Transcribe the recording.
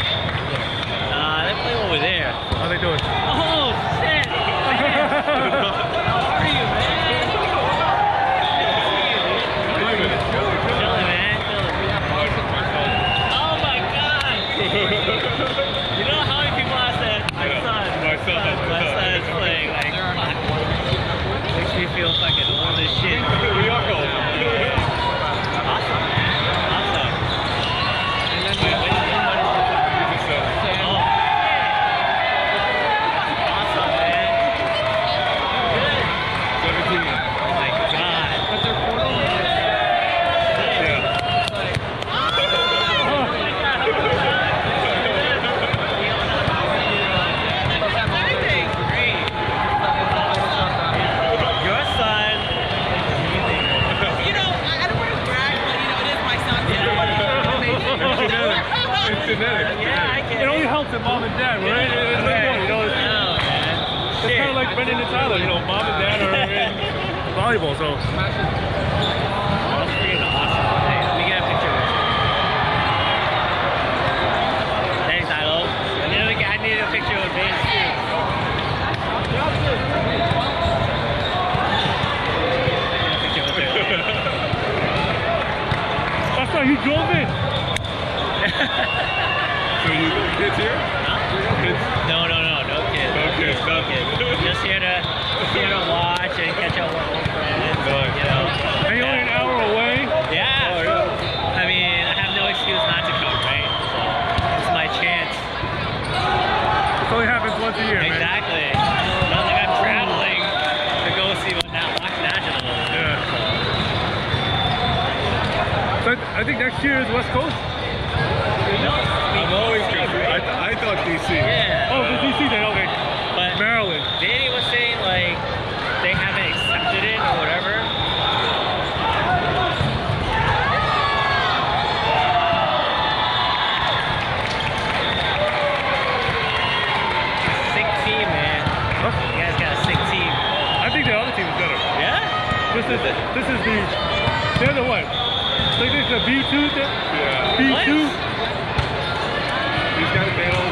Uh, play over there. How they doing? Oh shit! How are you, man? Chilling, man. Chilling. Oh my god! you know how many people I said my son, my son, my my son. son is playing like fuck. Makes me feel fucking old as shit. we are old. Awesome, man. Awesome. And then we went to Oh. Awesome, man. Good. 17. Oh my god. Yeah. Your son. You know, I, I don't want to brag, but you know, it is my son. It's genetic. Yeah, I It's get It only helps that mom and dad, right? It's like, you know, it's, Oh, man. it's kind of like Brendan and Tyler, you know, mom and dad are in volleyball, so. That's freaking awesome. Hey, let me get a picture with you. Thanks, Idol. I need a, I need a picture with Vince. Picture. That's why he drove in. so you kids here? Kids? No, no, no, no kids. No kids, no no. kids. Just here to, just here to watch and catch up with old friends. Nice. You know. And you're only an hour away. Yeah. Oh, yeah. I mean, I have no excuse not to come, right? So it's my chance. It only happens once a year, man. Exactly. Not like I'm traveling to go see what now watch nationals. Yeah. So I, I think year is West Coast. No, I'm always confused. I, th- I thought DC. Yeah. Oh, the DC then, okay. But Maryland. Danny was saying like they haven't accepted it or whatever. Sick team, man. Huh? You guys got a sick team. I think the other team is better. Yeah? This is this is the they're the what? Like this is the B two thing? Yeah. B two? What? These guys, they don't